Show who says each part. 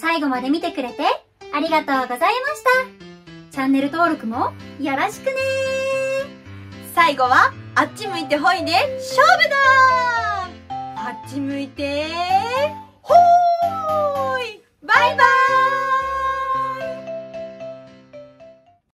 Speaker 1: 最後まで見てくれてありがとうございました。チャンネル登録もよろしくね。
Speaker 2: 最後は、あっち向いてほいで、勝負だあっち向いて